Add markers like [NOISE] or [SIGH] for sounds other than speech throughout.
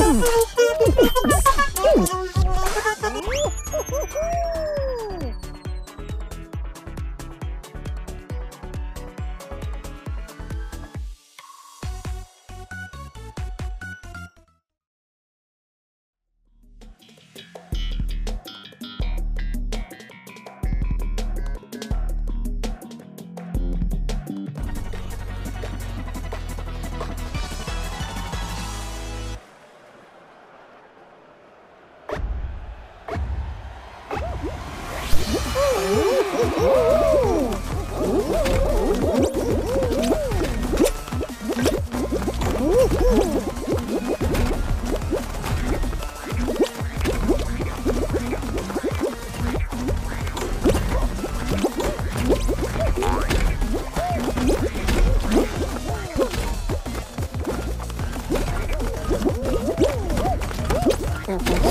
Mm-hmm. careful.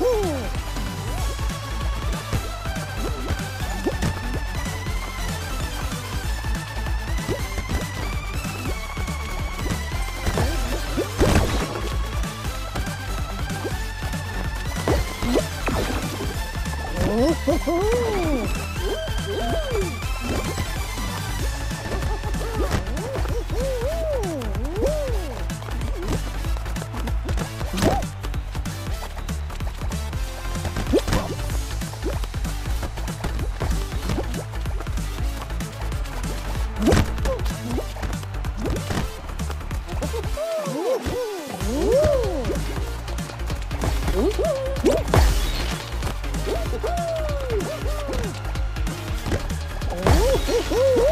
Woohoo! Woo!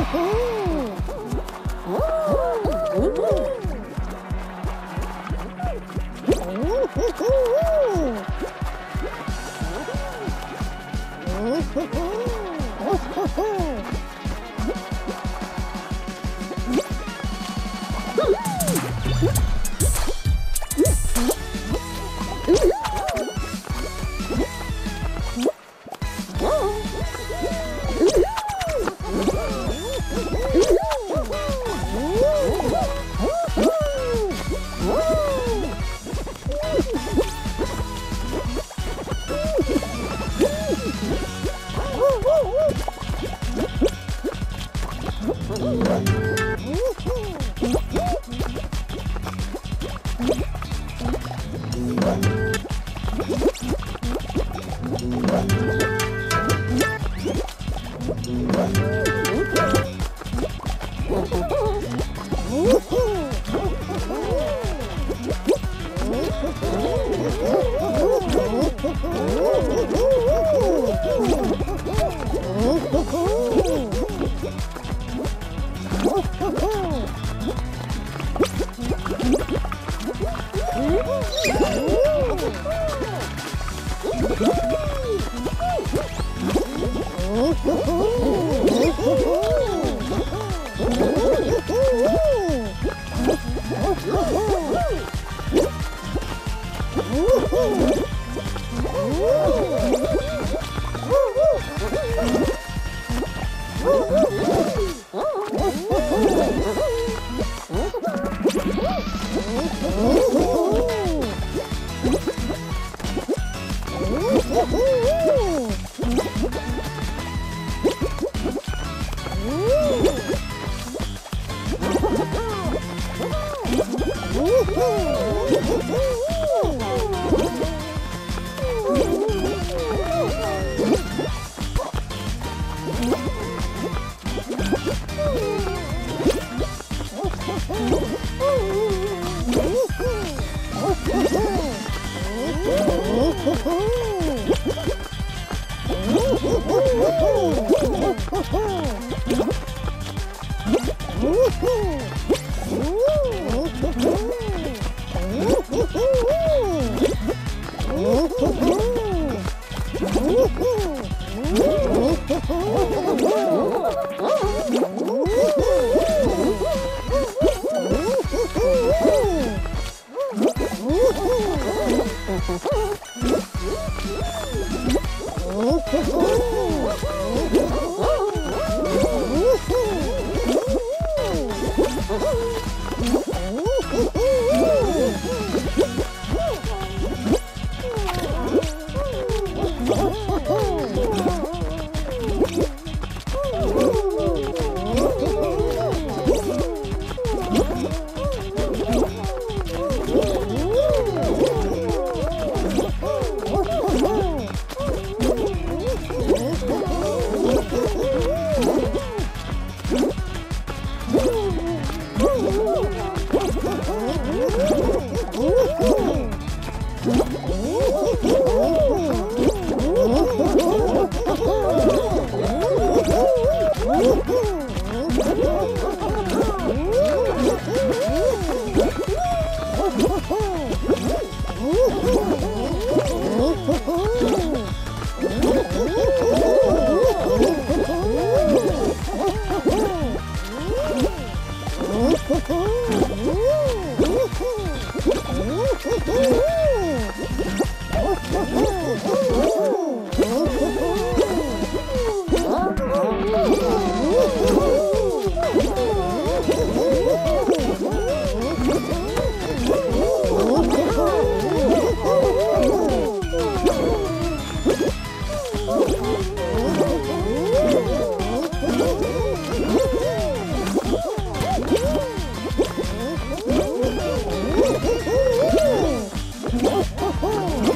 Oh! 哦 [LAUGHS] 哦 Woohoo!